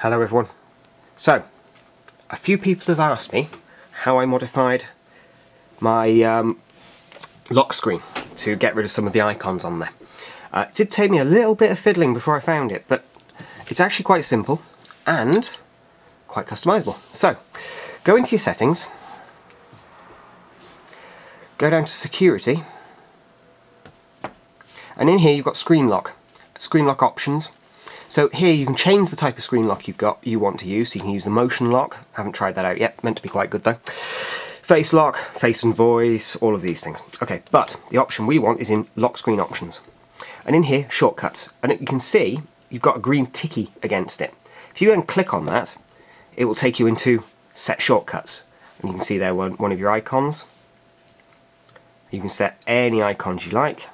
Hello everyone. So, a few people have asked me how I modified my um, lock screen to get rid of some of the icons on there. Uh, it did take me a little bit of fiddling before I found it, but it's actually quite simple and quite customizable. So, go into your settings, go down to security, and in here you've got screen lock, screen lock options, so here you can change the type of screen lock you've got you want to use. So you can use the motion lock. Haven't tried that out yet. Meant to be quite good though. Face lock, face and voice, all of these things. Okay, but the option we want is in lock screen options. And in here, shortcuts. And you can see you've got a green ticky against it. If you then click on that, it will take you into set shortcuts. And you can see there one, one of your icons. You can set any icons you like.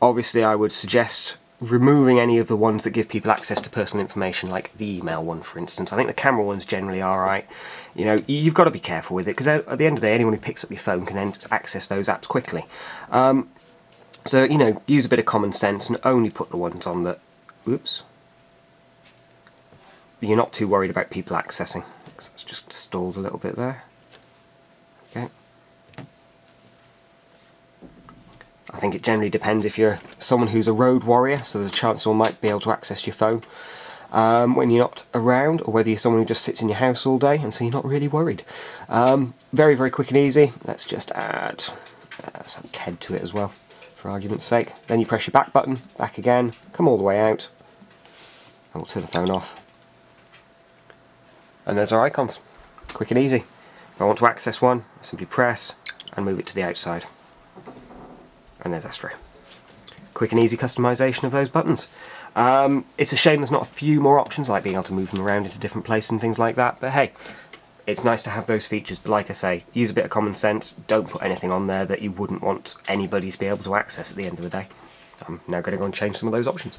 Obviously I would suggest removing any of the ones that give people access to personal information, like the email one, for instance. I think the camera ones generally are right. You know, you've got to be careful with it because at the end of the day, anyone who picks up your phone can access those apps quickly. Um, so you know, use a bit of common sense and only put the ones on that. Oops. You're not too worried about people accessing. It's just stalled a little bit there. Okay. I think it generally depends if you're someone who's a road warrior, so there's a chance someone might be able to access your phone um, when you're not around, or whether you're someone who just sits in your house all day and so you're not really worried. Um, very, very quick and easy. Let's just add uh, some TED to it as well, for argument's sake. Then you press your back button, back again, come all the way out, and we'll turn the phone off. And there's our icons. Quick and easy. If I want to access one, I simply press and move it to the outside and there's Astro. Quick and easy customization of those buttons. Um, it's a shame there's not a few more options like being able to move them around into different places and things like that, but hey, it's nice to have those features, but like I say, use a bit of common sense, don't put anything on there that you wouldn't want anybody to be able to access at the end of the day. I'm now going to go and change some of those options.